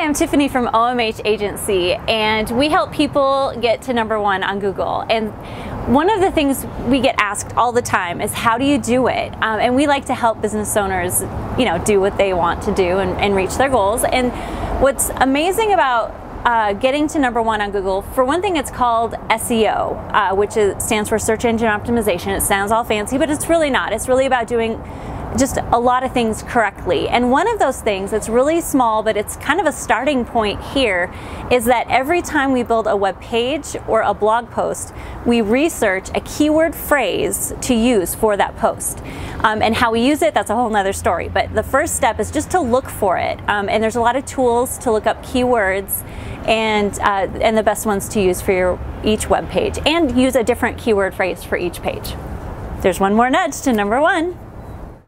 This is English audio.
I'm Tiffany from OMH Agency, and we help people get to number one on Google. And one of the things we get asked all the time is how do you do it? Um, and we like to help business owners, you know, do what they want to do and, and reach their goals. And what's amazing about uh, getting to number one on Google, for one thing, it's called SEO, uh, which is, stands for Search Engine Optimization. It sounds all fancy, but it's really not. It's really about doing just a lot of things correctly. And one of those things that's really small, but it's kind of a starting point here, is that every time we build a web page or a blog post, we research a keyword phrase to use for that post. Um, and how we use it, that's a whole nother story. But the first step is just to look for it. Um, and there's a lot of tools to look up keywords and, uh, and the best ones to use for your each web page. And use a different keyword phrase for each page. There's one more nudge to number one.